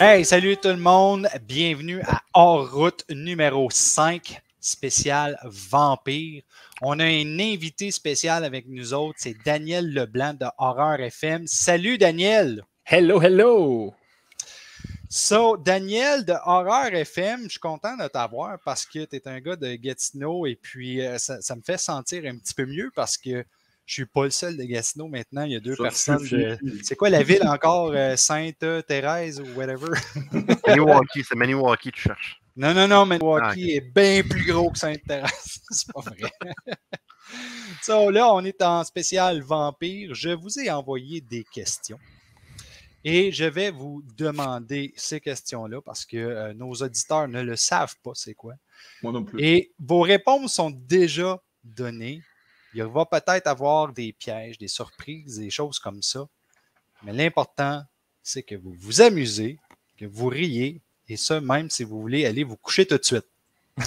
Hey, salut tout le monde. Bienvenue à Hors Route numéro 5, spécial Vampire. On a un invité spécial avec nous autres, c'est Daniel Leblanc de Horreur FM. Salut Daniel. Hello, hello. So, Daniel de Horreur FM, je suis content de t'avoir parce que tu es un gars de Gatineau et puis euh, ça, ça me fait sentir un petit peu mieux parce que je suis pas le seul de Gatineau maintenant. Il y a deux Ça personnes. de- C'est quoi la ville encore? euh, Sainte-Thérèse ou whatever? Maniwaki, c'est Maniwaki, tu cherches. Non, non, non, Ah, ok. est bien plus gros que Sainte-Thérèse. C'est pas vrai. so, là, on est en spécial vampire. Je vous ai envoyé des questions. Et je vais vous demander ces questions-là parce que euh, nos auditeurs ne le savent pas, c'est quoi. Moi non plus. Et vos réponses sont déjà données. Il va peut-être avoir des pièges, des surprises, des choses comme ça. Mais l'important, c'est que vous vous amusez, que vous riez, et ça, même si vous voulez aller vous coucher tout de suite.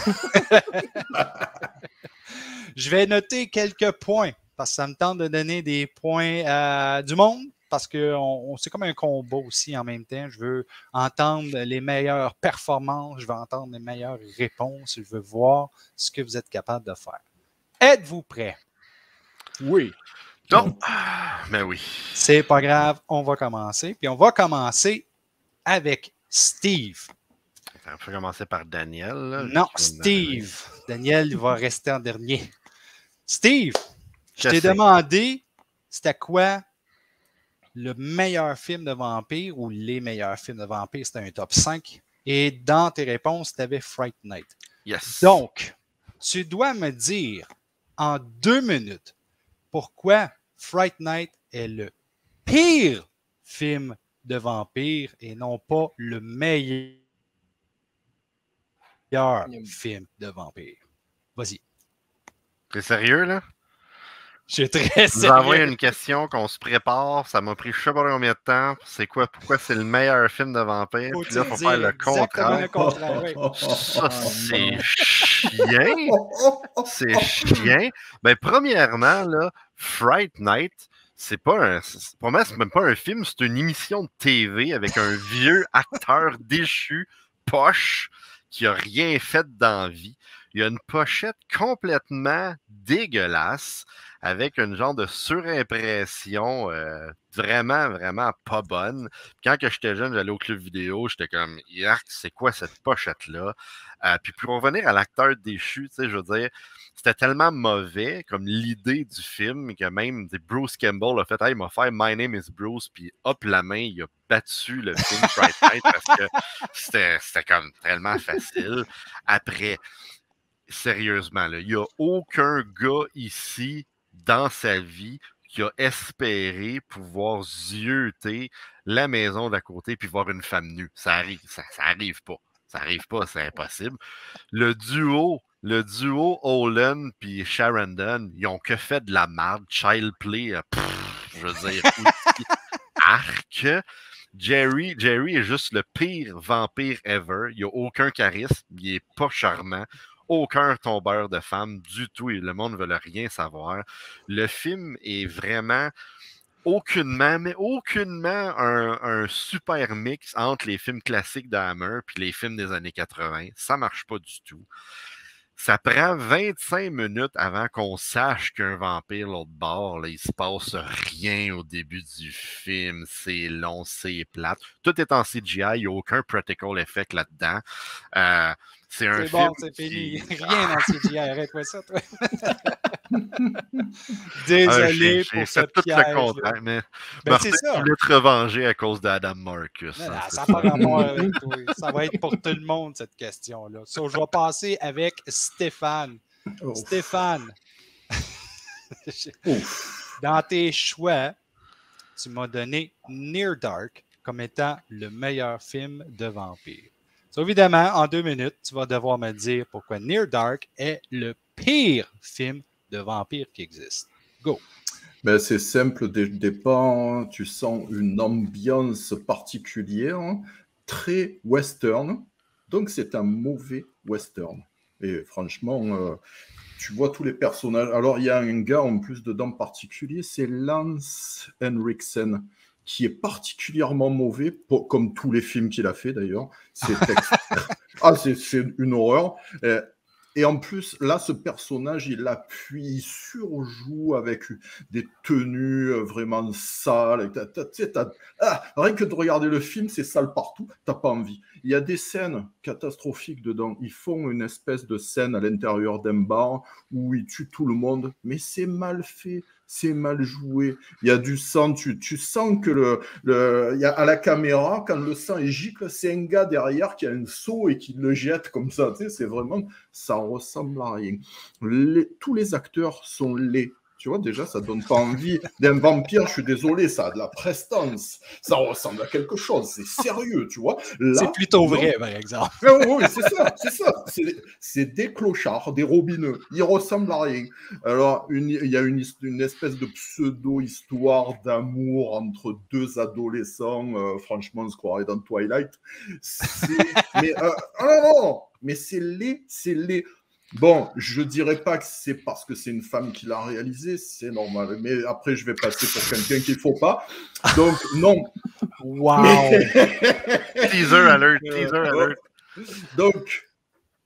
Je vais noter quelques points, parce que ça me tente de donner des points du monde, parce que on- on- c'est comme un combat aussi en même temps. Je veux entendre les meilleures performances, je veux entendre les meilleures réponses, je veux voir ce que vous êtes capable de faire. Êtes-vous prêts? Oui. Non. Mais oui. C'est pas grave, on va commencer. Puis on va commencer avec Steve. On peut commencer par Daniel. là. Non, Steve. Daniel il va rester en dernier. Steve, je Je t'ai demandé c'était quoi le meilleur film de vampire ou les meilleurs films de vampire? C'était un top 5. Et dans tes réponses, tu avais Fright Night. Yes. Donc, tu dois me dire en deux minutes pourquoi Fright Night est le pire film de vampire et non pas le meilleur film de vampire? Vas-y. T'es sérieux, là? Je suis très Je vous envoie sérieux. une question qu'on se prépare. Ça m'a pris je sais pas combien de temps. C'est quoi? Pourquoi c'est le meilleur film de vampire? Faut Puis là, faut faire le contraire. le contraire, oui. Ça, c'est chien. C'est chien. Ben, premièrement, là, Fright Night, c'est pas un. Pour moi, c'est même pas un film, c'est une émission de TV avec un vieux acteur déchu, poche, qui a rien fait dans la vie. Il y a une pochette complètement dégueulasse avec une genre de surimpression euh, vraiment, vraiment pas bonne. Quand j'étais jeune, j'allais au club vidéo, j'étais comme, Yark, c'est quoi cette pochette-là? Euh, puis pour revenir à l'acteur déchu, tu sais, je veux dire, c'était tellement mauvais comme l'idée du film que même Bruce Campbell a fait Hey, il m'a fait My name is Bruce, puis hop, la main, il a battu le film Fright Night parce que c'était c'était comme tellement facile. Après, sérieusement, il n'y a aucun gars ici dans sa vie qui a espéré pouvoir zioter la maison d'à côté puis voir une femme nue. Ça arrive, ça, ça arrive pas. Ça arrive pas, c'est impossible. Le duo, le duo Olin puis Sharon Dunn, ils ont que fait de la merde, child play, euh, pff, je veux dire, arc. Jerry, Jerry est juste le pire vampire ever. Il n'a aucun charisme, il est pas charmant, aucun tombeur de femmes du tout et le monde ne veut rien savoir. Le film est vraiment aucunement, mais aucunement un, un super mix entre les films classiques d'Hammer et les films des années 80. Ça marche pas du tout. Ça prend 25 minutes avant qu'on sache qu'un vampire l'autre bord, là, il se passe rien au début du film. C'est long, c'est plate. Tout est en CGI, il n'y a aucun practical effect là-dedans. Euh, c'est un film. bon, c'est fini. qui- Rien dans CGI. Arrête-moi ça, toi. Ah, Désolé j'ai- pour j'ai ce fait tout piège. le contraire, mais Ben, Martin, c'est ça. tu voulais te revenger à cause d'Adam Marcus. Non, hein, non, ça avec toi. Ça va être pour tout le monde, cette question-là. So, je vais passer avec Stéphane. Stéphane, Ouf. dans tes choix, tu m'as donné Near Dark comme étant le meilleur film de vampire. So, évidemment, en deux minutes, tu vas devoir me dire pourquoi Near Dark est le pire film de vampire qui existe. Ben, c'est simple dès départ. Tu sens une ambiance particulière, très western. Donc, c'est un mauvais western. Et franchement, euh, tu vois tous les personnages. Alors, il y a un gars en plus dedans particulier, c'est Lance Henriksen, qui est particulièrement mauvais, comme tous les films qu'il a fait d'ailleurs. C'est ah, c'est une horreur. Euh, et en plus, là, ce personnage, il appuie, il surjoue avec des tenues euh, vraiment sales. Ah, rien que de regarder le film, c'est sale partout, t'as pas envie. Il y a des scènes catastrophiques dedans. Ils font une espèce de scène à l'intérieur d'un bar où ils tuent tout le monde, mais c'est mal fait c'est mal joué. Il y a du sang, tu, sens que le, le y a, à la caméra, quand le sang est gicle, c'est un gars derrière qui a un seau et qui le jette comme ça. Tu sais, c'est vraiment, ça ressemble à rien. tous les acteurs sont laids. Tu vois, déjà, ça donne pas envie d'un vampire. Je suis désolé, ça a de la prestance. Ça ressemble à quelque chose. C'est sérieux, tu vois. C'est plutôt vrai, par exemple. Ah oui, c'est ça, c'est ça. C'est des clochards, des robineux. Ils ressemblent à rien. Alors, il y a une, une espèce de pseudo-histoire d'amour entre deux adolescents. Euh, franchement, on se croirait dans Twilight. Mais, euh, ah non, mais c'est laid, c'est laid. Bon, je dirais pas que c'est parce que c'est une femme qui l'a réalisé, c'est normal. Mais après, je vais passer pour quelqu'un qu'il faut pas. Donc, non. Wow. teaser alert, teaser alert. Donc,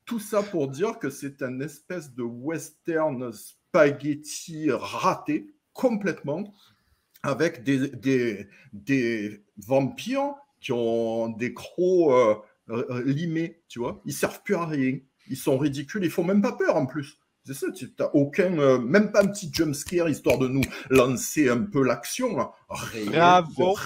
tout ça pour dire que c'est un espèce de western spaghetti raté complètement avec des, des, des vampires qui ont des crocs euh, euh, limés, tu vois. Ils servent plus à rien ils sont ridicules, ils font même pas peur en plus. C'est ça, tu n'as aucun, euh, même pas un petit jump scare histoire de nous lancer un peu l'action. Bravo.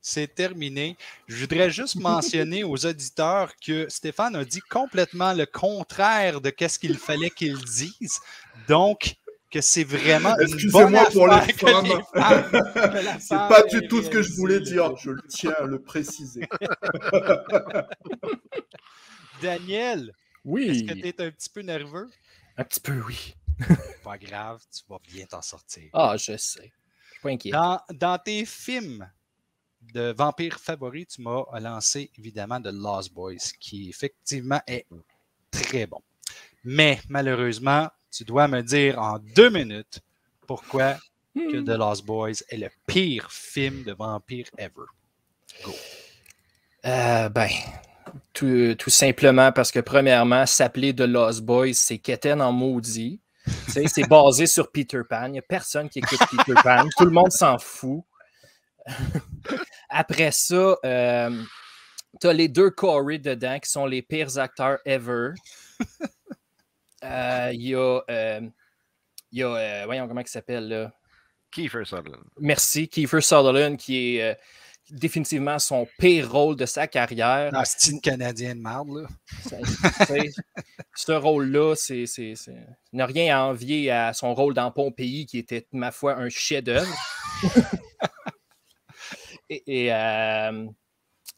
C'est terminé. Je voudrais juste mentionner aux auditeurs que Stéphane a dit complètement le contraire de ce qu'il fallait qu'il dise. Donc, que c'est vraiment bonne pour les femmes. c'est pas du tout ce que je voulais dire. Je le tiens à le préciser. Daniel, oui. Est-ce que tu es un petit peu nerveux? Un petit peu, oui. pas grave, tu vas bien t'en sortir. Ah, je sais. Je suis pas inquiet. Dans, tes films de vampires favoris, tu m'as lancé évidemment The Lost Boys, qui effectivement est très bon. Mais malheureusement, tu dois me dire en deux minutes pourquoi que The Lost Boys est le pire film de vampires ever. Go. Euh, ben, tout, simplement parce que, premièrement, s'appeler The Lost Boys, c'est Keten en maudit. c'est basé sur Peter Pan. Il n'y a personne qui écoute Peter Pan. Tout le monde s'en fout. Après ça, euh, tu as les deux Corey dedans qui sont les pires acteurs ever. Euh, il y a. Euh, il y a voyons comment il s'appelle là. Kiefer Sutherland. Merci, Kiefer Sutherland qui est définitivement son pire rôle de sa carrière. Un style canadien de marde, là. ce rôle-là, c'est, n'a rien à envier à son rôle dans Pompéi, qui était, ma foi, un chef-d'œuvre. et, euh,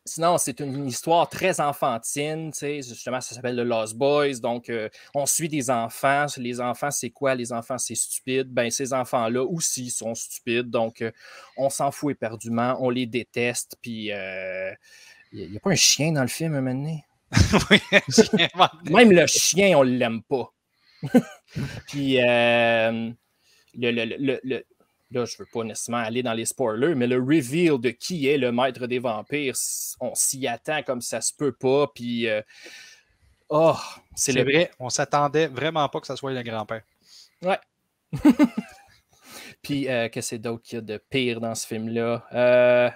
Sinon, c'est une histoire très enfantine, justement, ça s'appelle The Lost Boys, donc euh, on suit des enfants. Les enfants, c'est quoi? Les enfants, c'est stupide. Ben, ces enfants-là aussi sont stupides, donc euh, on s'en fout éperdument, on les déteste, puis il euh, n'y a, pas un chien dans le film, un moment oui, Même le chien, on ne l'aime pas. puis le, le là, je ne veux pas nécessairement aller dans les spoilers, mais le reveal de qui est le maître des vampires, on s'y attend comme ça se peut pas. Puis, euh, oh, c'est le... vrai, on s'attendait vraiment pas que ça soit le grand-père. Ouais. puis, euh, que c'est d'autre qu'il y a de pire dans ce film-là? Euh,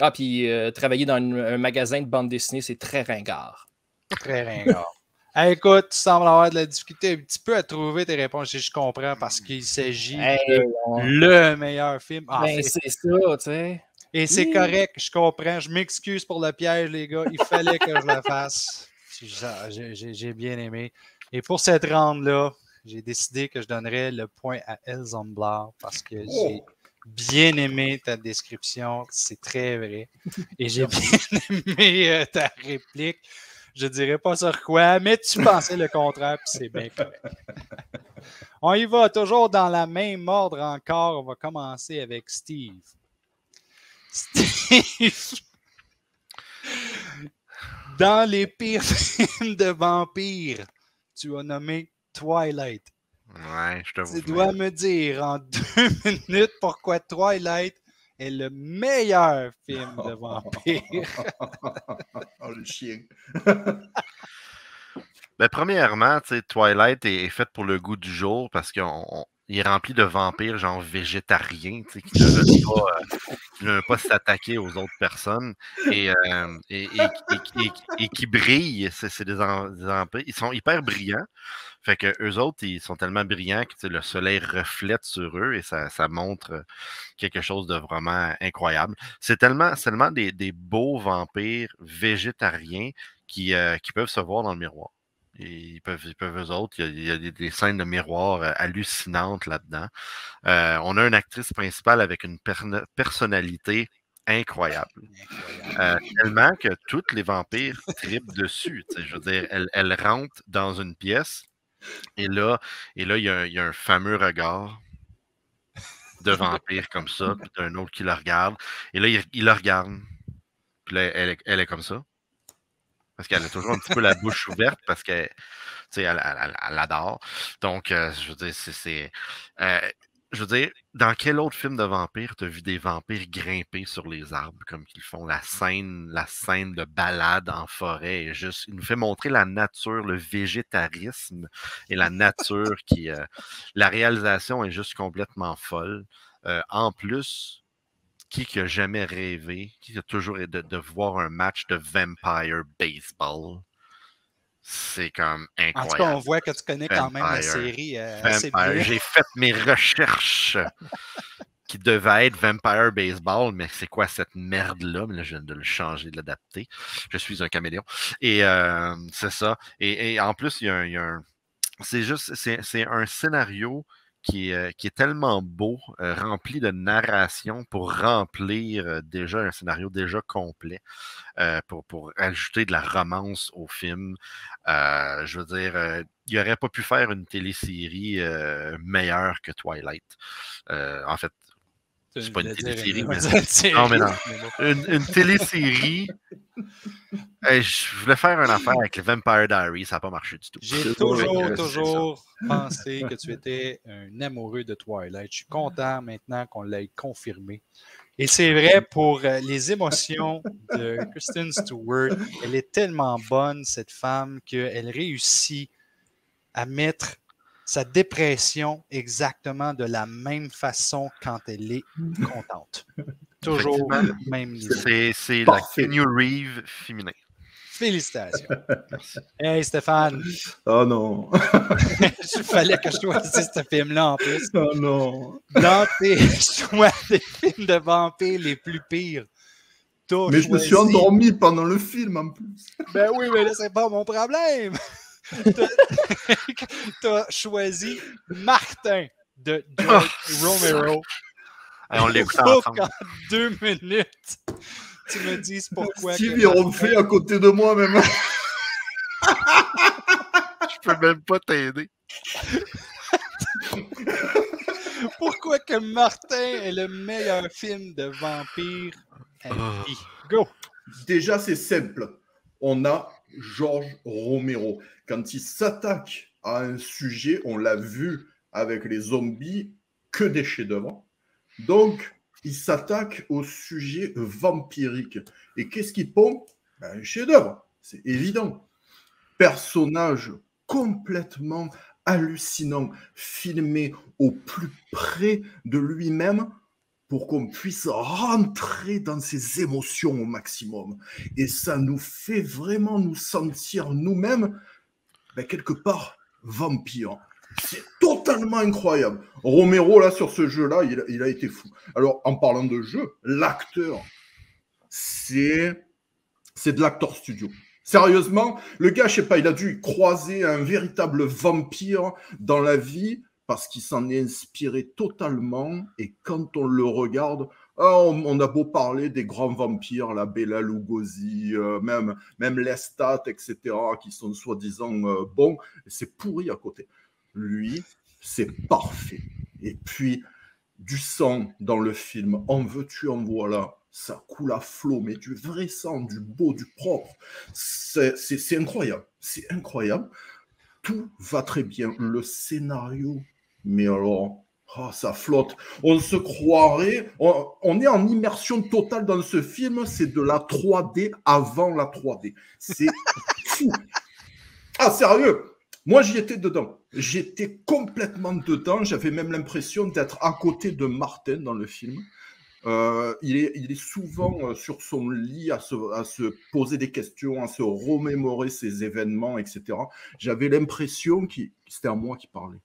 ah, puis travailler dans un magasin de bande dessinée, c'est très ringard. Très ringard écoute, tu sembles avoir de la difficulté un petit peu à trouver tes réponses. Je comprends parce qu'il s'agit de le meilleur film. Ah, ben, c'est ça, tu sais. Et c'est correct, je comprends. Je m'excuse pour le piège, les gars. Il fallait que je le fasse. J'ai bien aimé. Et pour cette ronde-là, j'ai décidé que je donnerais le point à Elzamblar parce que oh! j'ai bien aimé ta description. C'est très vrai. Et j'ai bien aimé euh, ta réplique. Je dirais pas sur quoi, mais tu pensais le contraire, puis c'est bien correct. On y va toujours dans la même ordre encore. On va commencer avec Steve. Steve. Dans les pires films de vampires, tu as nommé Twilight. Ouais, je te Tu dois me dire en deux minutes pourquoi Twilight est le meilleur film de vampire? oh, le chien. Ben, premièrement, Twilight est, est fait pour le goût du jour parce qu'il est rempli de vampires, genre végétariens, qui ne veulent pas, euh, pas s'attaquer aux autres personnes et, euh, et, et, qui brillent. C'est des, vampires. Ils sont hyper brillants. Fait que eux autres, ils sont tellement brillants que le soleil reflète sur eux et ça, ça montre quelque chose de vraiment incroyable. C'est tellement, tellement des, des, beaux vampires végétariens qui, euh, qui peuvent se voir dans le miroir ils peuvent, ils peuvent eux autres. Il y a, des, scènes de miroir hallucinantes là-dedans. Euh, on a une actrice principale avec une personnalité incroyable. Euh, tellement que tous les vampires tripent dessus. Je veux dire, elle, elle, rentre dans une pièce et là, et là il, y a, il y a un fameux regard de vampire comme ça, puis d'un autre qui la regarde. Et là, il, il la regarde. Puis là, elle, elle est comme ça. Parce qu'elle a toujours un petit peu la bouche ouverte parce qu'elle elle, elle, adore. Donc, euh, je veux dire, c'est. Euh, je veux dire, dans quel autre film de vampire tu as vu des vampires grimper sur les arbres comme qu'ils font la scène, la scène de balade en forêt juste, il nous fait montrer la nature, le végétarisme et la nature qui, euh, la réalisation est juste complètement folle. en plus, qui qui a jamais rêvé, qui a toujours de, de voir un match de Vampire Baseball? C'est comme incroyable. En tout cas, on voit que tu connais quand même la série euh, J'ai fait mes recherches qui devaient être Vampire Baseball, mais c'est quoi cette merde-là? Là, je viens de le changer, de l'adapter. Je suis un caméléon. Et euh, c'est ça. Et, en plus, il y a un c'est juste, c'est un scénario qui est, qui est tellement beau, euh, rempli de narration pour remplir euh, déjà un scénario déjà complet, euh, pour, pour ajouter de la romance au film. je veux dire, il n'aurait pas pu faire une télésérie meilleure que Twilight. en fait, c'est pas une télésérie, mais... Non, mais non. Une, une télésérie. je voulais faire une affaire avec le Vampire Diaries, ça n'a pas marché du tout. J'ai toujours, toujours pensé que tu étais un amoureux de Twilight. Je suis content maintenant qu'on l'ait confirmé. Et c'est vrai pour euh, les émotions de Kristen Stewart. Elle est tellement bonne, cette femme, qu'elle réussit à mettre sa dépression exactement de la même façon quand elle est contente. Toujours même niveau. C'est la Kenny Reeve féminin. Félicitations. Hey Stéphane. Oh non. Il fallait que je choisisse ce film-là en plus. Oh non. Dans tes choix des films de vampires les plus pires. Mais je me suis endormi pendant le film en plus. Ben oui, mais là, c'est pas mon problème. Tu as choisi Martin de George Romero. on l'écoute ensemble. En deux minutes, tu me dises pourquoi. Steve, il fait à côté de moi même. Je peux même pas t'aider. pourquoi que Martin est le meilleur film de vampire à ah. vie? Go! Déjà, c'est simple. On a George Romero. Quand il s'attaque à un sujet, on l'a vu avec les zombies, que des chefs-d'œuvre. Donc, il s'attaque au sujet vampirique. Et qu'est-ce qu'il pompe? Ben, Un chef-d'œuvre, c'est évident. Personnage complètement hallucinant, filmé au plus près de lui-même pour qu'on puisse rentrer dans ses émotions au maximum. Et ça nous fait vraiment nous sentir nous-mêmes, ben, quelque part, vampires. C'est totalement incroyable. Romero, là, sur ce jeu-là, il, a été fou. Alors, en parlant de jeu, l'acteur, c'est, c'est de l'acteur studio. Sérieusement, le gars, je sais pas, il a dû croiser un véritable vampire dans la vie parce qu'il s'en est inspiré totalement. Et quand on le regarde, oh, on, a beau parler des grands vampires, la Bella Lugosi, euh, même, même Lestat, etc., qui sont soi-disant euh, bons, c'est pourri à côté. Lui, c'est parfait. Et puis, du sang dans le film, en veux-tu, en voilà. Ça coule à flot, mais du vrai sang, du beau, du propre. C'est incroyable. C'est incroyable. Tout va très bien. Le scénario mais alors Oh, ça flotte. On se croirait. On, est en immersion totale dans ce film. C'est de la 3D avant la 3D. C'est fou. Ah, sérieux Moi, j'y étais dedans. J'étais complètement dedans. J'avais même l'impression d'être à côté de Martin dans le film. Euh, il, est, souvent euh, sur son lit à se, à se poser des questions, à se remémorer ses événements, etc. J'avais l'impression que c'était à moi qui parlait.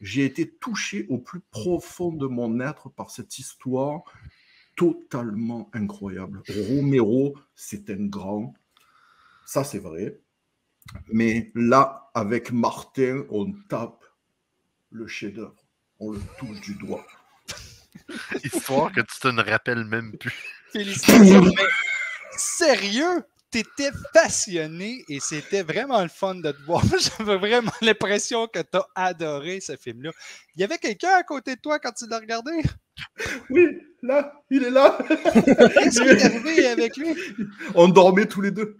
J'ai été touché au plus profond de mon être par cette histoire totalement incroyable. Romero, c'est un grand. Ça, c'est vrai. Mais là, avec Martin, on tape le chef-d'œuvre. On le touche du doigt. Histoire que tu te ne rappelles même plus. Félicitations. mais sérieux, t'étais passionné et c'était vraiment le fun de te voir. J'avais vraiment l'impression que t'as adoré ce film-là. Il y avait quelqu'un à côté de toi quand tu l'as regardé? Oui, là, il est là. Qu'est-ce qui est arrivé avec lui? On dormait tous les deux.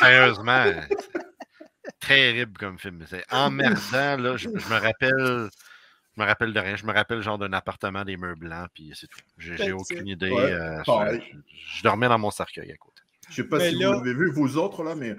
Sérieusement, terrible comme film. C'est emmerdant, là. Je, je me rappelle. Je me rappelle de rien. Je me rappelle genre d'un appartement des murs blancs, puis c'est tout. J'ai aucune idée. Ouais, euh, je, je- dormais dans mon cercueil à côté. Je sais pas Mais si là- vous l'avez vu, vous autres, là, mais.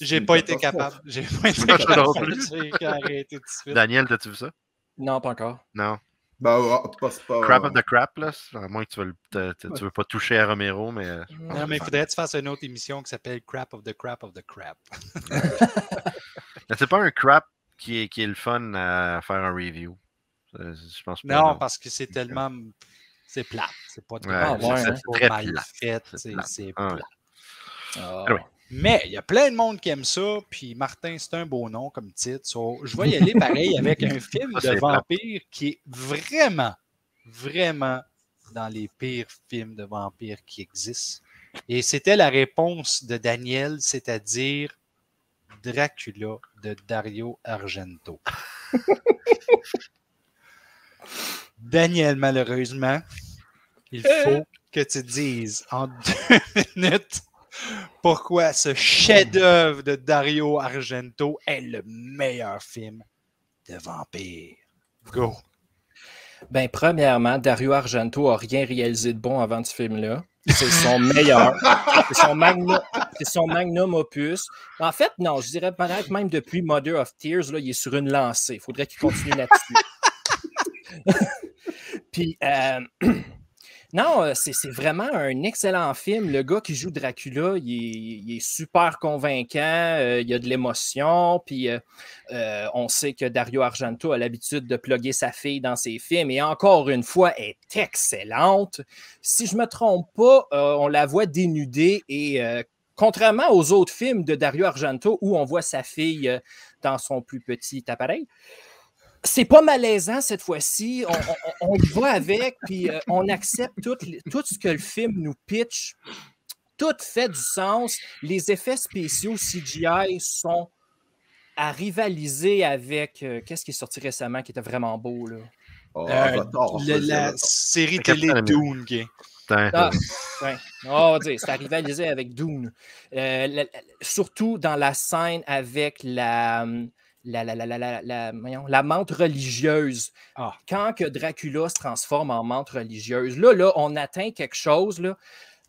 J'ai pas été capable. J'ai pas été capable. J'ai arrêté tout de suite. Daniel, t'as-tu vu ça? Non, pas encore. Non. Bah, ouais, passe pas. Crap of the crap, là. À moins que tu veux, te- tu veux pas toucher à Romero, mais. euh, Non, mais il faudrait que tu fasses une autre émission qui s'appelle Crap of the Crap of the Crap. c'est pas un crap qui est, qui est le fun à faire un review. Euh, Je pense pas. Non, parce que c'est tellement. C'est plate. C'est pas Ouais, Ah, très, ouais, c'est hein. pas très mal plate. fait. C'est Ah, plate. Ah. Ah. Mais il y a plein de monde qui aime ça, puis Martin, c'est un beau nom comme titre. So, je vais y aller pareil avec un film Ça, de vampire qui est vraiment, vraiment dans les pires films de vampires qui existent. Et c'était la réponse de Daniel, c'est-à-dire Dracula de Dario Argento. Daniel, malheureusement, il faut que tu dises en deux minutes pourquoi ce chef-d'œuvre de Dario Argento est le meilleur film de vampire? Go! Ben, premièrement, Dario Argento a rien réalisé de bon avant ce film-là. C'est son meilleur. C'est son, magnum opus. En fait, non, je dirais peut-être même depuis Mother of Tears, là, il est sur une lancée. Il faudrait qu'il continue là-dessus. Puis, euh, non, euh, c'est vraiment un excellent film. Le gars qui joue Dracula, il est, super convaincant, euh, il y a de l'émotion, puis euh, on sait que Dario Argento a l'habitude de plugger sa fille dans ses films et encore une fois, est excellente. Si je me trompe pas, on la voit dénudée et contrairement aux autres films de Dario Argento où on voit sa fille dans son plus petit appareil, c'est pas malaisant cette fois-ci. On, on- on y va avec, puis euh, on accepte tout, ce que le film nous pitch. Tout fait du sens. Les effets spéciaux CGI sont à rivaliser avec. euh, Qu'est-ce qui est sorti récemment qui était vraiment beau, là? Oh, Euh, Le- la série télé Dune. Ah, ouais. On va dire, c'est à rivaliser avec Dune. Euh, la- la- surtout dans la scène avec la, la, la, la, la, la, la- voyons, la menthe religieuse. Ah. Quand que Dracula se transforme en menthe religieuse, là, là, on atteint quelque chose, là.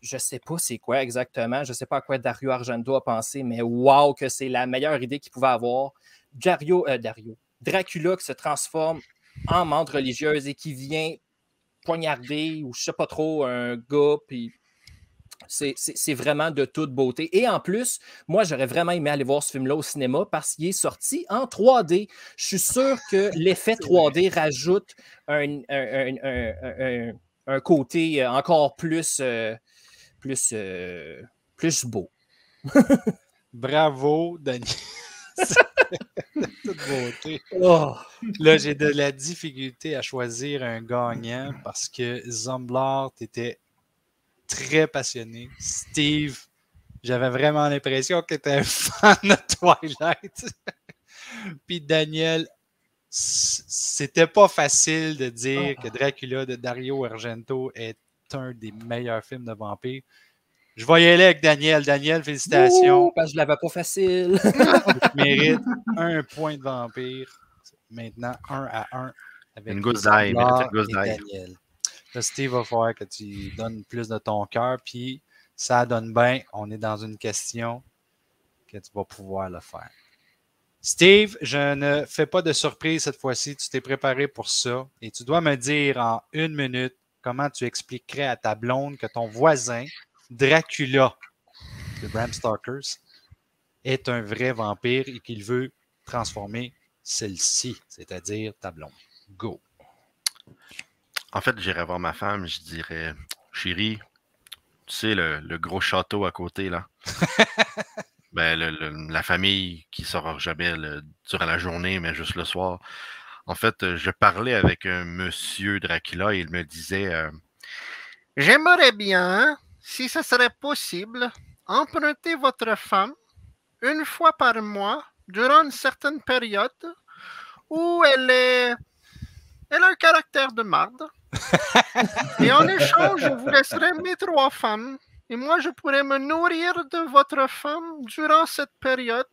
Je sais pas c'est quoi exactement, je sais pas à quoi Dario Argento a pensé, mais wow, que c'est la meilleure idée qu'il pouvait avoir. Dario, euh, Dario, Dracula qui se transforme en menthe religieuse et qui vient poignarder ou je sais pas trop un gars, puis c'est- vraiment de toute beauté. Et en plus, moi, j'aurais vraiment aimé aller voir ce film-là au cinéma parce qu'il est sorti en 3D. Je suis sûr que l'effet 3D rajoute un, un- un- un- côté euh, encore plus, euh, plus, euh, plus beau. Bravo, Daniel. De toute beauté. Oh, Là, j'ai de la difficulté à choisir un gagnant parce que Zomblard était très passionné. Steve, j'avais vraiment l'impression que tu étais un fan de Twilight. Puis Daniel, c'était pas facile de dire que Dracula de Dario Argento est un des meilleurs films de vampires. Je vais y aller avec Daniel. Daniel, félicitations. Ouh, parce que je l'avais pas facile. Tu mérites un point de vampire. Maintenant, un à un. avec Une et d'ail. Daniel. Steve va falloir que tu donnes plus de ton cœur, puis ça donne bien. On est dans une question que tu vas pouvoir le faire. Steve, je ne fais pas de surprise cette fois-ci. Tu t'es préparé pour ça et tu dois me dire en une minute comment tu expliquerais à ta blonde que ton voisin, Dracula de Bram Stokers, est un vrai vampire et qu'il veut transformer celle-ci, c'est-à-dire ta blonde. Go. En fait, j'irais voir ma femme, je dirais Chérie, tu sais, le, le gros château à côté, là. ben, le- le- la famille qui sort jamais le- durant la journée, mais juste le soir. En fait, euh, je parlais avec un monsieur Dracula et il me disait euh, J'aimerais bien, si ce serait possible, emprunter votre femme une fois par mois durant une certaine période où elle est. Elle a un caractère de marde. Et en échange, je vous laisserai mes trois femmes. Et moi, je pourrais me nourrir de votre femme durant cette période.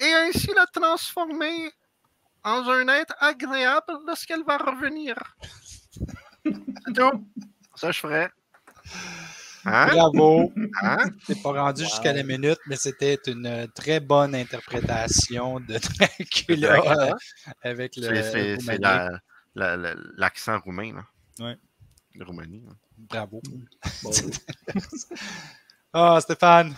Et ainsi la transformer en un être agréable lorsqu'elle va revenir. C'est tout. Ça, je ferais. Hein? Bravo. Hein? C'est pas rendu Wow. jusqu'à la minute, mais c'était une très bonne interprétation de Dracula Dracula. euh, avec le C'est- C'est la- la- l'accent roumain. Là. Ouais. De Roumanie. là. Bravo. Bravo. Ah, Stéphane,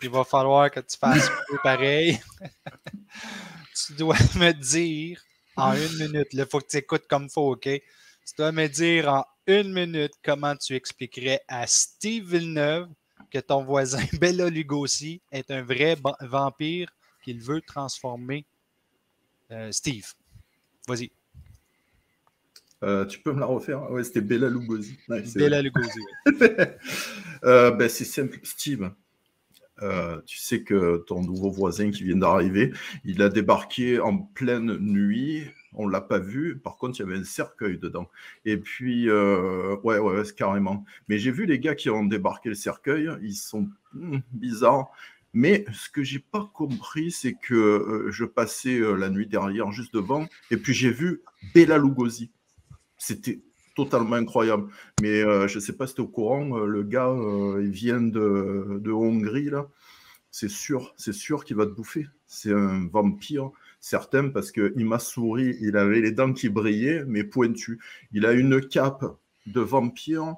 il va falloir que tu fasses un peu pareil. tu dois me dire en une minute, il faut que tu écoutes comme il faut, OK? Tu dois me dire en une minute comment tu expliquerais à Steve Villeneuve que ton voisin Bella Lugosi est un vrai vampire qu'il veut transformer. Euh, Steve, vas-y. Euh, tu peux me la refaire? Ouais, c'était Bella Lugosi. Ouais, Bella Lugosi. Euh, ben, c'est simple, Steve. Euh, tu sais que ton nouveau voisin qui vient d'arriver, il a débarqué en pleine nuit. On l'a pas vu. Par contre, il y avait un cercueil dedans. Et puis, ouais, ouais, carrément. Mais j'ai vu les gars qui ont débarqué le cercueil. Ils sont hmm, bizarres. Mais ce que j'ai pas compris, c'est que je passais la nuit derrière, juste devant, et puis j'ai vu Bella Lugosi. C'était totalement incroyable. Mais euh, je ne sais pas si tu es au courant, euh, le gars, euh, il vient de, Hongrie, là. C'est sûr, c'est sûr qu'il va te bouffer. C'est un vampire, certain, parce qu'il m'a souri, il avait les dents qui brillaient, mais pointues. Il a une cape de vampire,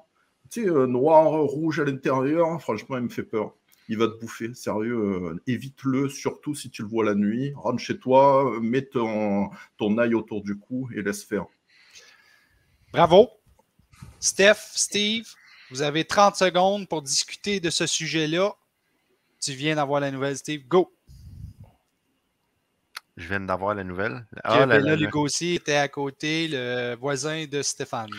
tu sais, noir, rouge à l'intérieur. Franchement, il me fait peur. Il va te bouffer, sérieux. évite-le, surtout si tu le vois la nuit. Rentre chez toi, mets ton, ton autour du cou et laisse faire. Bravo. Steph, Steve, vous avez 30 secondes pour discuter de ce sujet-là. Tu viens d'avoir la nouvelle, Steve. Go. Je viens d'avoir la nouvelle. Ah, la- Lugosi était à côté, le voisin de Stéphane.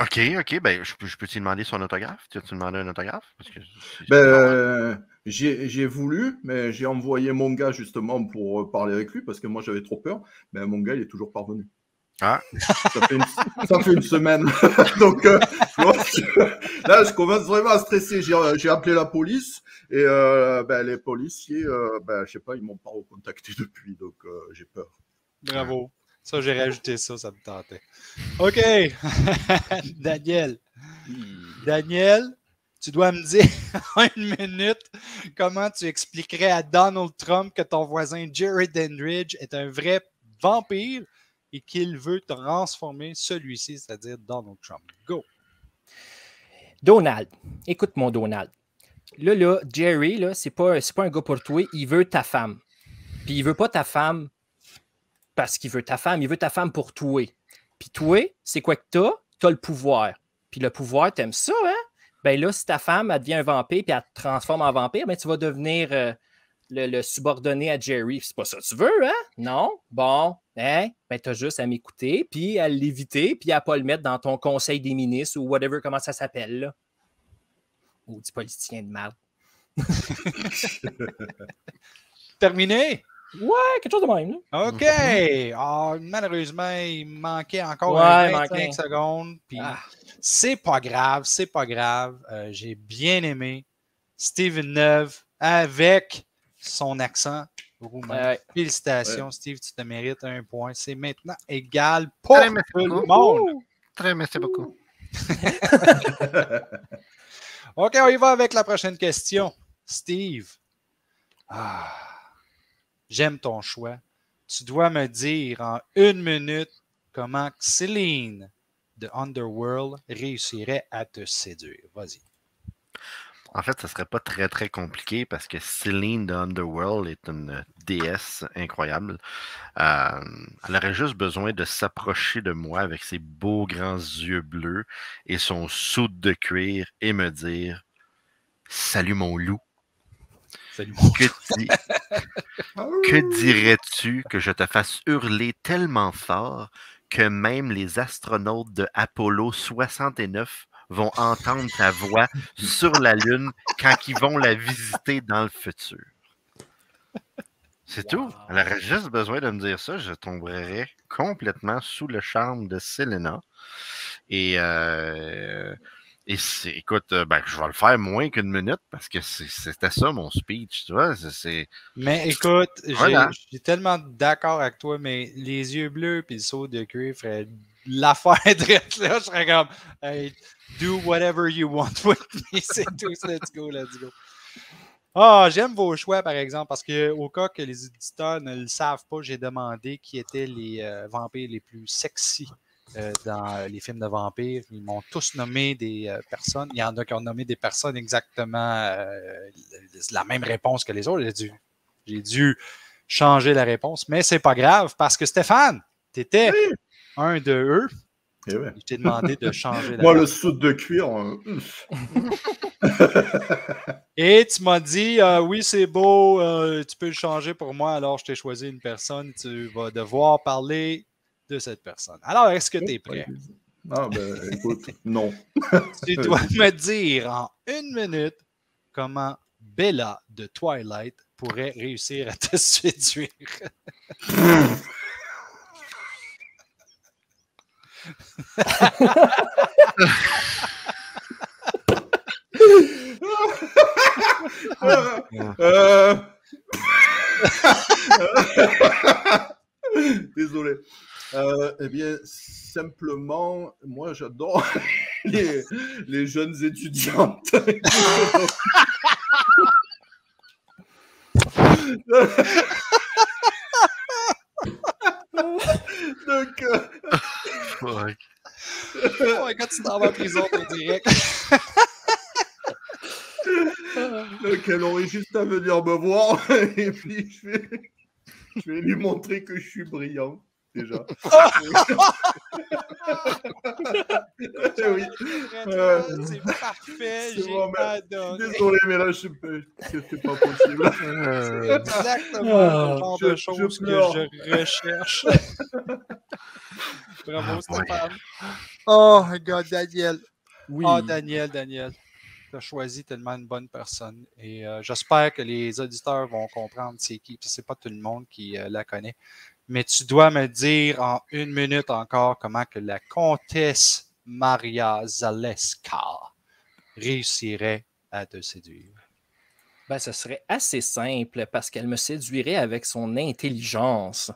Ok, ok, ben je peux, je peux te demander son autographe? Tu as-tu demandé un autographe? Parce que c'est- Ben, euh, j'ai voulu, mais j'ai envoyé mon gars justement pour euh, parler avec lui parce que moi j'avais trop peur. Mais mon gars, il est toujours parvenu. Ah. Ça fait une, ça fait une semaine. Donc euh, je- là, je commence vraiment à stresser. J'ai j'ai appelé la police et euh, ben, les policiers, euh, ben, je sais pas, ils m'ont pas recontacté depuis, donc euh, j'ai peur. Bravo. Ça, j'ai rajouté ça, ça me tentait. OK. Daniel. Daniel, tu dois me dire en une minute comment tu expliquerais à Donald Trump que ton voisin Jerry Dandridge est un vrai vampire et qu'il veut transformer celui-ci, c'est-à-dire Donald Trump. Go. Donald, écoute mon Donald. Là, là, Jerry, là, c'est pas, pas un gars pour toi, il veut ta femme. Puis il veut pas ta femme parce qu'il veut ta femme, il veut ta femme pour toi. Puis toi, c'est quoi que t'as? T'as le pouvoir. Puis le pouvoir, t'aimes ça, hein? Ben là, si ta femme, elle devient un vampire puis elle te transforme en vampire, ben tu vas devenir euh, le, le subordonné à Jerry. C'est pas ça que tu veux, hein? Non? Bon, hein? Ben t'as juste à m'écouter, puis à l'éviter, puis à pas le mettre dans ton conseil des ministres ou whatever, comment ça s'appelle, là. Ou du politicien de mal. Terminé? Ouais, quelque chose de même, là. OK. Ah, malheureusement, il manquait encore Ouais, un il 25 manquait. secondes. Puis Ah. c'est pas grave, c'est pas grave. Euh, J'ai bien aimé Steven Neuve avec son accent Roumain. Ouais. Félicitations, Steve, tu te mérites un point. C'est maintenant égal pour Très tout le beaucoup. monde. Très merci beaucoup. OK, on y va avec la prochaine question. Steve, ah, j'aime ton choix. Tu dois me dire en une minute comment Céline de Underworld réussirait à te séduire. Vas-y. En fait, ce serait pas très très compliqué parce que Celine de Underworld est une déesse incroyable. Euh, elle aurait juste besoin de s'approcher de moi avec ses beaux grands yeux bleus et son soude de cuir et me dire Salut mon loup. Salut. Que, di- que dirais-tu que je te fasse hurler tellement fort que même les astronautes de Apollo 69 vont entendre ta voix sur la Lune quand ils vont la visiter dans le futur? C'est tout. Elle aurait juste besoin de me dire ça. Je tomberais complètement sous le charme de Selena. Et, euh, et écoute, euh, ben, je vais le faire moins qu'une minute parce que c'est- c'était ça mon speech, tu vois. c'est- Mais écoute, Voilà. je suis tellement d'accord avec toi, mais les yeux bleus et le saut de cuir ferait l'affaire drette là. Je serais comme, hey, do whatever you want with me. C'est tout. Let's go, let's go. Ah, j'aime vos choix, par exemple, parce que au cas que les éditeurs ne le savent pas, j'ai demandé qui étaient les euh, vampires les plus sexy euh, dans euh, les films de vampires. Ils m'ont tous nommé des personnes. Il y en a qui ont nommé des personnes exactement la même réponse que les autres. J'ai dû, changer la réponse, mais c'est pas grave parce que Stéphane, tu étais un de eux. Eh ouais. Je t'ai demandé de changer la Moi, le soude de cuir. Et tu m'as dit, euh, oui, c'est beau, euh, tu peux le changer pour moi, alors je t'ai choisi une personne, tu vas devoir parler de cette personne. Alors, est-ce que tu es prêt? Ah, ben, écoute, non. Tu dois me dire en une minute comment Bella de Twilight pourrait réussir à te séduire. Désolé. Euh, eh bien, simplement, moi, j'adore les, les jeunes étudiantes. Donc, euh. Oh my god, tu t'en vas en prison pour direct. donc, elle aurait juste à venir me voir et puis je vais, je vais lui montrer que je suis brillant, déjà. Oui. Euh, C'est parfait, c'est j'ai bon, adoré. Désolé, mais là, je peux- c'est c'est pas possible. Euh, exactement Ah, le genre je- de je choses que je recherche. Bravo, Ah. Stéphane. Oh, my God, Daniel. Oui. Oh, Daniel, Daniel. Tu as choisi tellement une bonne personne. Et euh, j'espère que les auditeurs vont comprendre c'est qui. Puis C'est pas tout le monde qui euh, la connaît. Mais tu dois me dire en une minute encore comment que la comtesse Maria Zaleska réussirait à te séduire. Ben, ce serait assez simple parce qu'elle me séduirait avec son intelligence.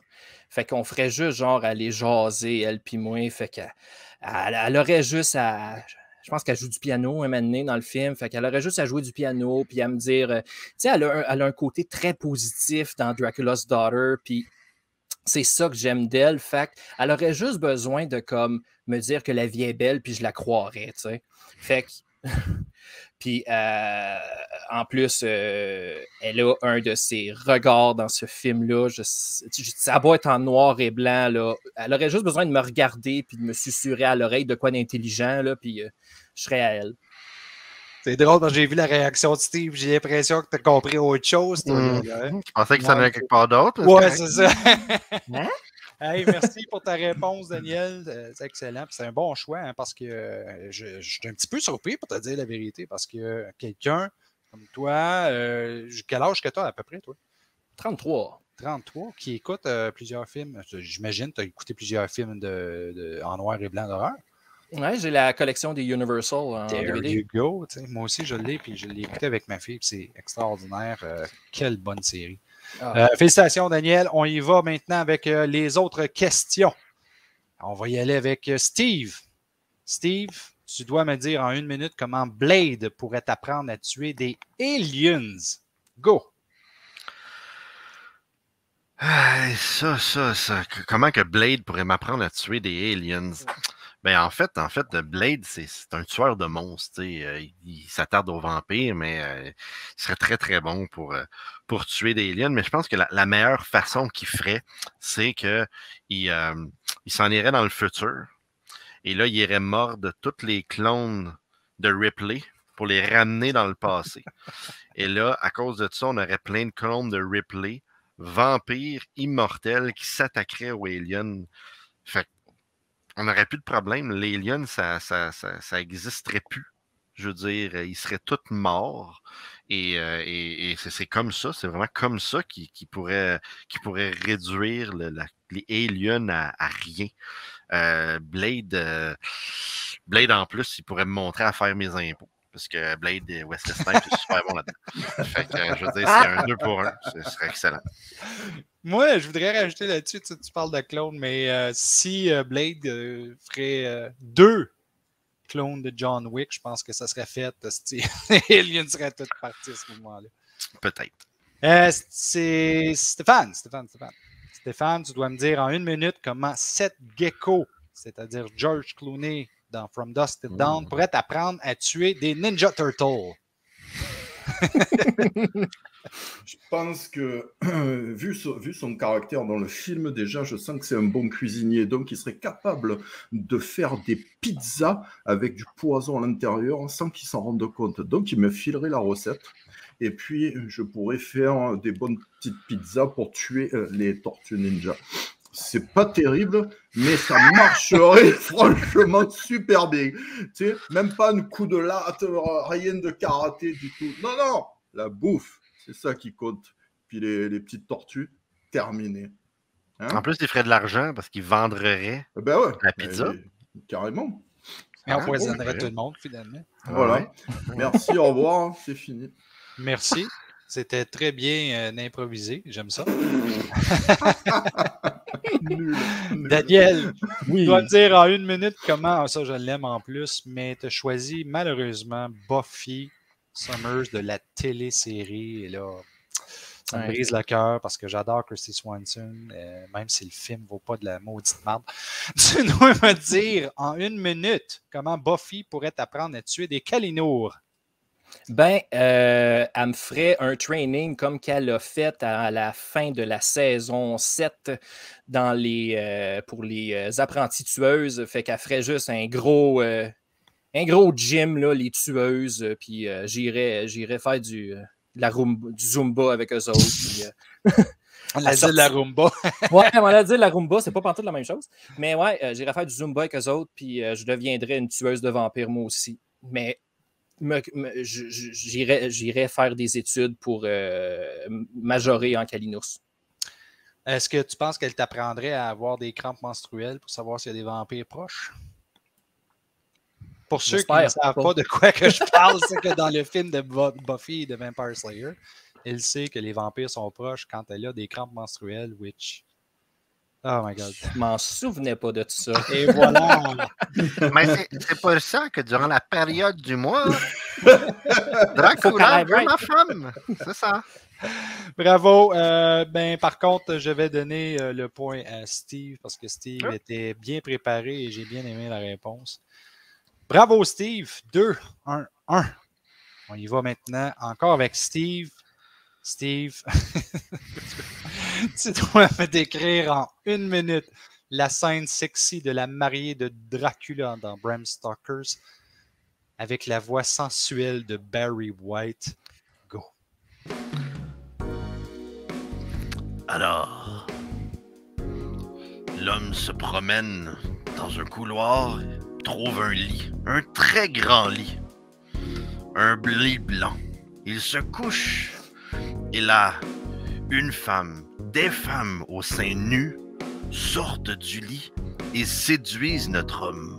Fait qu'on ferait juste genre aller jaser, elle puis moi. Fait qu'elle elle, aurait juste à. Je pense qu'elle joue du piano un moment donné dans le film. Fait qu'elle aurait juste à jouer du piano puis à me dire. euh, Tu sais, elle, elle a un côté très positif dans Dracula's Daughter. Puis c'est ça que j'aime d'elle. Fait qu'elle aurait juste besoin de comme me dire que la vie est belle puis je la croirais, tu sais. Fait euh, en plus, euh, elle a un de ses regards dans ce film-là. Ça va être en noir et blanc. Là. Elle aurait juste besoin de me regarder puis de me susurrer à l'oreille de quoi d'intelligent, là, puis euh, je serais à elle. C'est drôle, quand j'ai vu la réaction de Steve, j'ai l'impression que tu as compris autre chose. toi, Mm. là, hein? Je pensais que ça allait quelque part d'autre. Ouais, c'est ça. Hein? Hey, merci pour ta réponse, Daniel. Euh, C'est excellent. C'est un bon choix hein, parce que euh, je, je suis un petit peu surpris pour te dire la vérité parce que quelqu'un comme toi, euh, quel âge que tu as à peu près, toi? 33. 33, qui écoute euh, plusieurs films. J'imagine que tu as écouté plusieurs films de, de- en noir et blanc d'horreur. Ouais, j'ai la collection des Universal en There DVD. you go. Moi aussi, je l'ai, puis je l'ai écouté avec ma fille, puis c'est extraordinaire. Euh, quelle bonne série. Ah. Euh, félicitations, Daniel. On y va maintenant avec euh, les autres questions. On va y aller avec euh, Steve. Steve, tu dois me dire en une minute comment Blade pourrait apprendre à tuer des aliens. Go! ça, ça, ça. Comment que Blade pourrait m'apprendre à tuer des aliens? Ben, en fait, en fait, Blade, c'est un tueur de monstres. Euh, il, s'attarde aux vampires, mais euh, il serait très, très bon pour, euh, pour tuer des aliens. Mais je pense que la, meilleure façon qu'il ferait, c'est qu'il il, s'en irait dans le futur. Et là, il irait mordre tous les clones de Ripley pour les ramener dans le passé. Et là, à cause de ça, on aurait plein de clones de Ripley, vampires immortels qui s'attaqueraient aux aliens. Fait on n'aurait plus de problème. Les lions, ça, ça, ça, existerait plus. Je veux dire, ils seraient tous morts. Et, euh, c'est comme ça, c'est vraiment comme ça qui, pourrait, qui pourrait réduire les aliens à, rien. Euh, Blade, euh, Blade, en plus, il pourrait me montrer à faire mes impôts. Parce que Blade et Wesley Snipes, c'est super bon là-dedans. Fait que, je veux dire, c'est un 2 pour 1. Ce serait excellent. Moi, je voudrais rajouter là-dessus, tu, parles de clones, mais euh, si euh, Blade euh, ferait deux clones de John Wick, je pense que ça serait fait. Les aliens seraient tous partis à ce moment-là. Peut-être. c'est Stéphane, Stéphane, Stéphane. Stéphane, tu dois me dire en une minute comment Seth Gecko, c'est-à-dire George Clooney dans From Dust to Dawn, mmh. pourrait apprendre à tuer des Ninja Turtles. je pense que, vu, vu, son caractère dans le film, déjà, je sens que c'est un bon cuisinier. Donc, il serait capable de faire des pizzas avec du poison à l'intérieur sans qu'il s'en rende compte. Donc, il me filerait la recette. Et puis, je pourrais faire des bonnes petites pizzas pour tuer euh, les tortues ninja. C'est pas terrible, mais ça marcherait franchement super bien. Tu sais, même pas un coup de latte, rien de karaté du tout. Non, non, la bouffe. C'est ça qui compte. Puis les, les petites tortues, terminé. Hein? En plus, ils feraient de l'argent parce qu'ils vendraient eh ben ouais, la pizza. carrément. Et on empoisonnerait tout le monde, finalement. Voilà. Merci, au revoir. C'est fini. Merci. C'était très bien euh, improvisé. J'aime ça. Daniel, oui. tu dois me dire en une minute comment, ah, ça je l'aime en plus, mais tu as choisi malheureusement Buffy Summers de la télésérie. Et là, ça me brise le cœur parce que j'adore Christy Swanson, euh, même si le film ne vaut pas de la maudite merde. Tu dois me dire en une minute comment Buffy pourrait apprendre à tuer des Kalinours? Ben, euh, elle me ferait un training comme qu'elle a fait à la fin de la saison 7 dans les, euh, pour les apprentis tueuses. Fait qu'elle ferait juste un gros, un gros gym, là, les tueuses, euh, puis euh, j'irais, faire du, euh, la du Zumba avec eux autres. on a dit la Rumba. ouais, on a dit la Rumba, c'est pas partout la même chose. Mais ouais, j'irais faire du Zumba avec eux autres, puis je deviendrais une tueuse de vampires, moi aussi. Mais j'irais faire des études pour majorer en Kalinos. Est-ce que tu penses qu'elle t'apprendrait à avoir des crampes menstruelles pour savoir s'il y a des vampires proches? Pour ceux qui ne savent pas de quoi que je parle, c'est que dans le film de Buffy de Vampire Slayer, il sait que les vampires sont proches quand elle a des crampes menstruelles, which. Oh my god. Je m'en souvenais pas de tout ça. Et voilà. Mais c'est pour ça que durant la période du mois, Dracula veut ma femme. C'est ça. Bravo. Euh, ben, par contre, je vais donner euh, le point à Steve parce que Steve ah. était bien préparé et j'ai bien aimé la réponse. Bravo, Steve. 2, 1, 1. On y va maintenant encore avec Steve. Steve, tu dois me décrire en une minute la scène sexy de la mariée de Dracula dans Bram Stoker's avec la voix sensuelle de Barry White. Go. Alors, l'homme se promène dans un couloir trouve un lit, un très grand lit, un lit blanc. Il se couche et là, une femme, des femmes au sein nu sortent du lit et séduisent notre homme.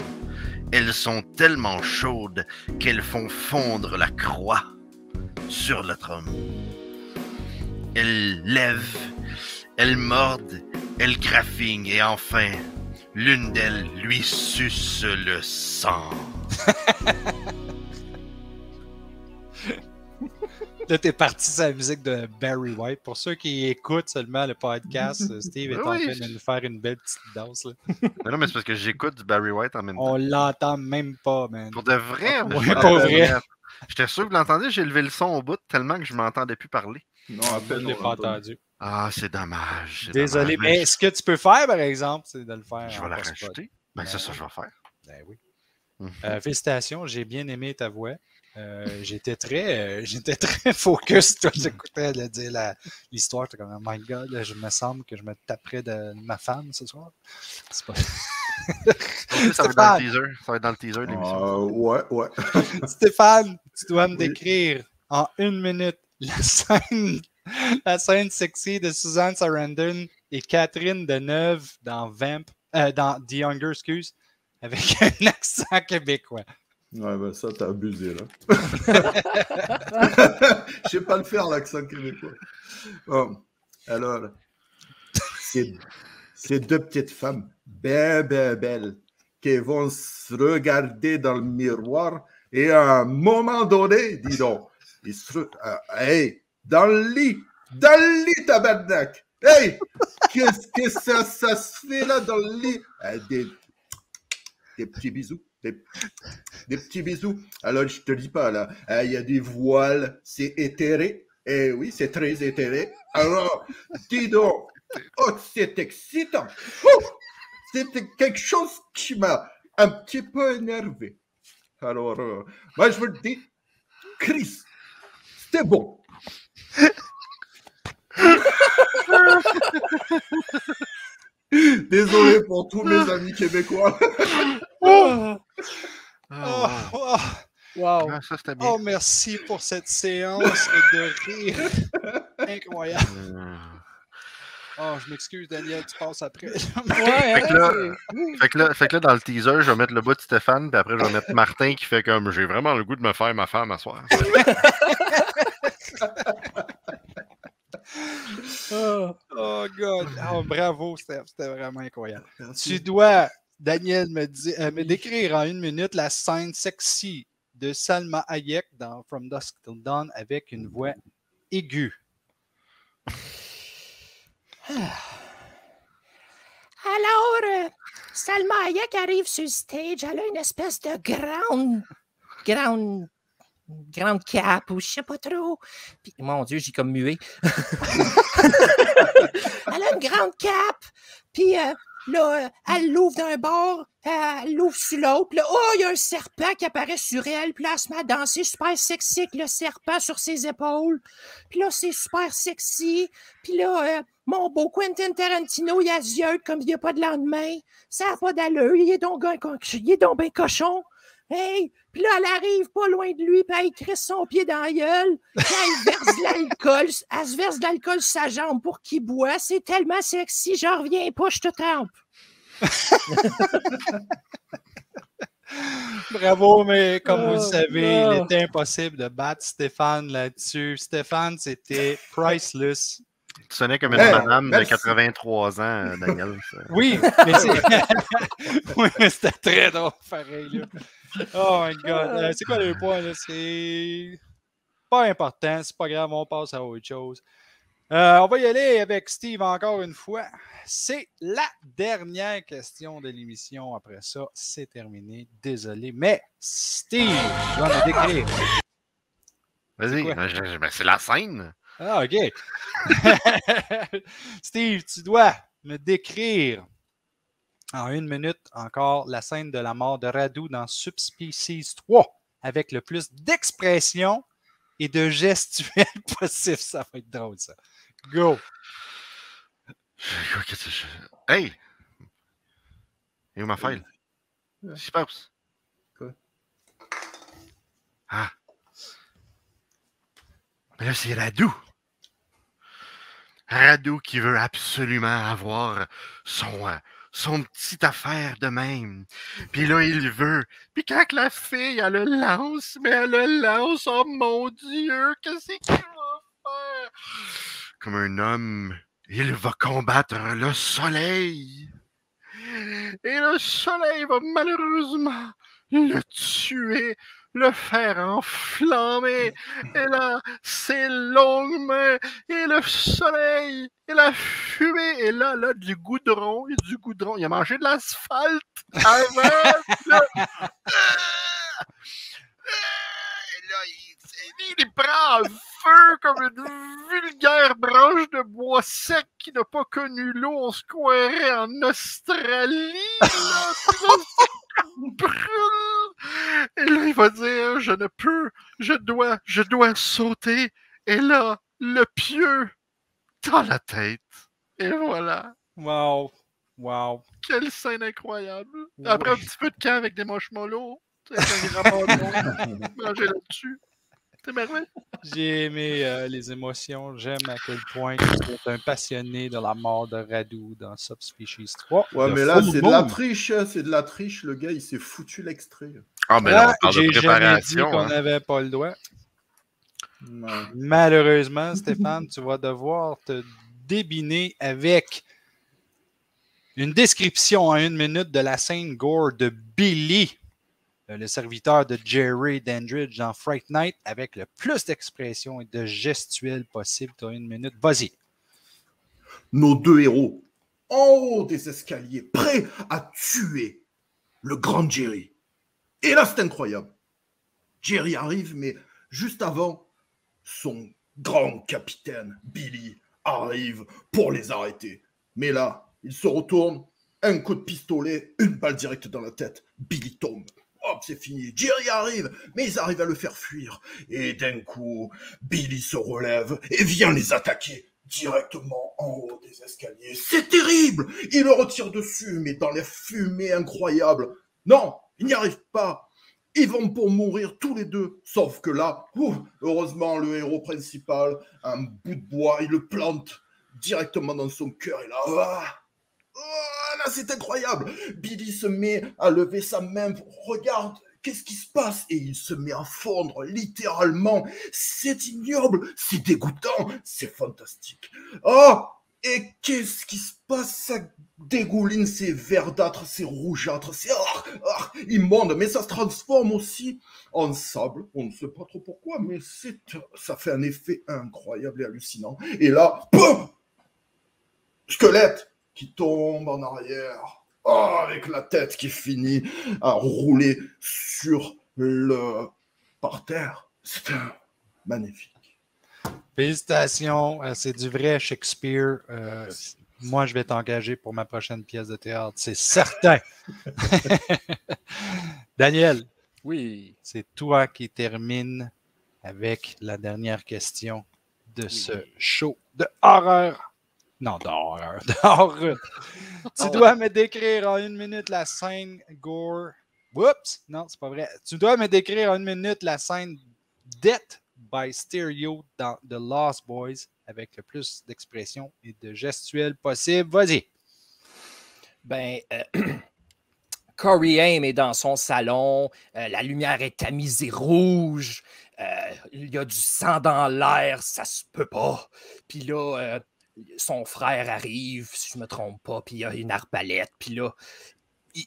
Elles sont tellement chaudes qu'elles font fondre la croix sur notre homme. elle lève, elle morde, elle graffigne et enfin, l'une d'elles lui suce le sang. Là, t'es parti sur la musique de Barry White. Pour ceux qui écoutent seulement le podcast, Steve est Oui, en train je- de nous faire une belle petite danse. Là. Mais non, mais c'est parce que j'écoute du Barry White en même temps. On l'entend même pas, man. Pour de vrai, Ouais, je- pour vrai. J'étais sûr que vous l'entendiez, j'ai levé le son au bout tellement que je m'entendais plus parler. Non, Je à ne peine l'ai on pas entendu. Ah, c'est dommage. c'est Désolé, dommage. mais ce que tu peux faire, par exemple, c'est de le faire. Je vais la rajouter. Ben, c'est ça que je vais faire. Ben oui. Mhm. Euh, félicitations, j'ai bien aimé ta voix. Euh, j'étais très, euh, j'étais très focus. Toi, j'écoutais le dire la- l'histoire. T'es comme, oh my god, là, je me semble que je me taperais de ma femme ce soir. C'est pas... Ça va être dans le teaser. Ça va être dans le teaser de l'émission. Ouais, ouais. Stéphane, tu dois me Oui. décrire en une minute la scène, la scène sexy de Suzanne Sarandon et Catherine Deneuve dans Vamp, euh, dans The Younger, excuse, avec un accent québécois. Ouais, ben ça, t'as abusé, là. Je sais pas le faire, l'accent québécois. Bon, alors, c'est ces deux petites femmes, bien, bien belles, qui vont se regarder dans le miroir et à un moment donné, dis donc, ils se... euh, hey, dans le lit, dans le lit, tabarnak! Hey! Qu'est-ce que ça, se fait là dans le lit? Euh, des, petits bisous. Des, petits bisous. Alors, je te dis pas, là, euh, il y a des voiles, c'est éthéré. Eh oui, c'est très éthéré. Alors, dis donc, oh, c'est excitant. C'était quelque chose qui m'a un petit peu énervé. Alors, euh, moi, je veux te dire, Chris, c'était bon. Désolé pour tous mes amis québécois. Oh, Ah, oh, wow. oh, Wow. Ah, ça, c'était bien. oh, merci pour cette séance de rire. Incroyable. Oh, je m'excuse, Daniel, tu passes après. Ouais, Fait que hein, là- Fait que, là, fait que là, dans le teaser, je vais mettre le bout de Stéphane, puis après, je vais mettre Martin qui fait comme j'ai vraiment le goût de me faire ma femme à soir. Ah. Oh, God. Oh, bravo, Steph. C'était vraiment incroyable. Tu dois, Daniel, me, di- euh, me décrire en une minute la scène sexy de Salma Hayek dans From Dusk Till Dawn avec une voix aiguë. Alors, euh, Salma Hayek arrive sur le stage, elle a une espèce de grande, grande, grande cape ou je sais pas trop. Puis, mon Dieu, j'ai comme mué. elle a une grande cape, puis euh, là, elle l'ouvre d'un bord, elle l'ouvre sur l'autre. Là, oh, il y a un serpent qui apparaît sur elle, puis là, elle se met à danser super sexy avec le serpent sur ses épaules. Puis là, c'est super sexy. Puis là, euh, mon beau Quentin Tarantino, il a yeux comme il n'y a pas de lendemain. Ça n'a pas d'allure. Il est donc, un il est donc cochon. Hey! Puis là, elle arrive pas loin de lui, puis elle crisse son pied dans la gueule. Puis elle verse de l'alcool. Elle se verse de l'alcool sur sa jambe pour qu'il boit. C'est tellement sexy. J'en reviens pas, je te trempe. Bravo, mais comme vous le Oh, savez, il était impossible de battre Stéphane là-dessus. Stéphane, c'était priceless. Tu sonnais comme une Hey, madame merci. de 83 ans, euh, Daniel. Oui, mais c'est. oui, mais c'était très drôle, pareil. Là. Oh my god. Euh, c'est quoi le point, là? C'est pas important, c'est pas grave, on passe à autre chose. Euh, on va y aller avec Steve encore une fois. C'est la dernière question de l'émission. Après ça, c'est terminé. Désolé. Mais Steve, tu vas me décrire. Vas-y, ben, je- je- ben, c'est la scène. Ah, OK. Steve, tu dois me décrire en une minute encore la scène de la mort de Radu dans Subspecies 3 avec le plus d'expression et de gestuels possible. Ça va être drôle, ça. Go. Hey! Et où ma file? Qu'est-ce qui se passe? Quoi? Ah! Mais là, c'est Radou! Radou qui veut absolument avoir son, euh, son petite affaire de même. Puis là, il veut. Puis quand la fille, elle le lance, mais elle le lance, oh mon Dieu, qu'est-ce qu'il va faire? comme un homme, il va combattre le soleil. Et le soleil va malheureusement le tuer, le faire enflammer. Et là, ses longues mains, et le soleil, et la fumée. Et là, là, du goudron, et du goudron. Il a mangé de l'asphalte. Ah! Et là, il, il prend feu comme une vulgaire branche de bois sec qui n'a pas connu l'eau. On se croirait en Australie. Là, brûle. Et là, il va dire, je ne peux, je dois, je dois sauter. Et là, le pieu dans la tête. Et voilà. Wow. Wow. Quelle scène incroyable. Après un petit peu de camp avec des marshmallows. sais, un grand manger là-dessus. J'ai aimé euh, les émotions. J'aime à quel point tu es un passionné de la mort de Radu dans Subspecies 3. Ouais, The mais là, c'est de la triche, hein, c'est de la triche. Le gars, il s'est foutu l'extrait. Ah, mais là, Ah, on parle de J'ai jamais dit préparation. qu'on hein. n'avait pas le droit. Ouais. Malheureusement, Stéphane, tu vas devoir te débiner avec une description en une minute de la scène gore de Billy, le serviteur de Jerry Dandridge dans Fright Night, avec le plus d'expressions et de gestuels possible. Tu as une minute. Vas-y. Nos deux héros, en haut des escaliers, prêts à tuer le grand Jerry. Et là, c'est incroyable. Jerry arrive, mais juste avant, son grand capitaine, Billy, arrive pour les arrêter. Mais là, il se retourne, un coup de pistolet, une balle directe dans la tête. Billy tombe. Hop, c'est fini. Jerry arrive, mais ils arrivent à le faire fuir. Et d'un coup, Billy se relève et vient les attaquer directement en haut des escaliers. C'est terrible Il le retire dessus, mais dans les fumées incroyables. Non, il n'y arrive pas. Ils vont pour mourir tous les deux. Sauf que là, heureusement, le héros principal, un bout de bois, il le plante directement dans son cœur. Et là, ah, ah, là, c'est incroyable. Billy se met à lever sa main. Regarde, qu'est-ce qui se passe? Et il se met à fondre, littéralement. C'est ignoble, c'est dégoûtant, c'est fantastique. Oh Et qu'est-ce qui se passe? Ça dégouline, c'est verdâtre, c'est rougeâtre, c'est ah, ah, immonde, mais ça se transforme aussi en sable. On ne sait pas trop pourquoi, mais c'est, ça fait un effet incroyable et hallucinant. Et là, boum Squelette qui tombe en arrière. Oh, avec la tête qui finit à rouler sur le par terre. C'est un magnifique. Félicitations. euh, C'est du vrai Shakespeare. Euh, moi, je vais t'engager pour ma prochaine pièce de théâtre. C'est certain. Daniel, Oui. c'est toi qui termine avec la dernière question de ce show de horreur. Non, d'horreur. D'horreur. tu dois me décrire en une minute la scène gore. Oups! Non, c'est pas vrai. Tu dois me décrire en une minute la scène Death by Stereo dans The Lost Boys avec le plus d'expressions et de gestuels possible. Vas-y. Ben, euh, Corey Haim est dans son salon, euh, la lumière est tamisée rouge, euh, il y a du sang dans l'air, ça se peut pas. Puis là, euh, son frère arrive, si je me trompe pas, puis il a une arbalète, puis là, il,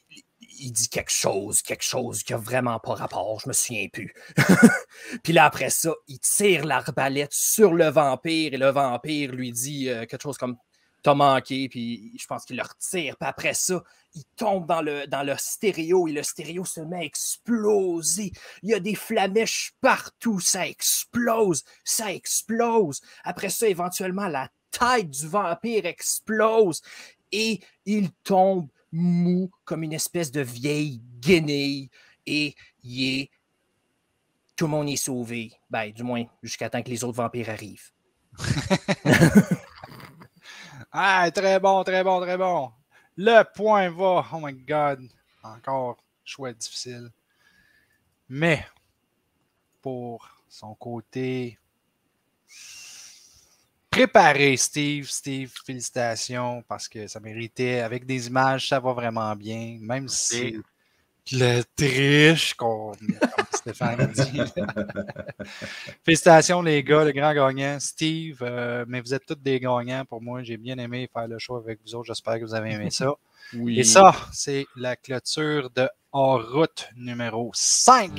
il dit quelque chose, quelque chose qui a vraiment pas rapport, je me souviens plus. puis là, après ça, il tire l'arbalète sur le vampire, et le vampire lui dit euh, quelque chose comme T'as manqué, puis je pense qu'il le retire. Puis après ça, il tombe dans le, dans le stéréo et le stéréo se met à exploser. Il y a des flamèches partout, ça explose, ça explose. Après ça, éventuellement, la tête du vampire explose et il tombe mou comme une espèce de vieille guenille et il est. Tout le monde est sauvé. Ben, du moins, jusqu'à temps que les autres vampires arrivent. Ah, très bon, très bon, très bon. Le point va. Oh my God. Encore choix difficile. Mais pour son côté préparé, Steve, Steve, félicitations parce que ça méritait. Avec des images, ça va vraiment bien. Même si Le triche, comme, comme Stéphane dit. Félicitations, les gars, le grand gagnant. Steve, euh, mais vous êtes tous des gagnants pour moi. J'ai bien aimé faire le show avec vous autres. J'espère que vous avez aimé ça. Oui. Et ça, c'est la clôture de En route numéro 5.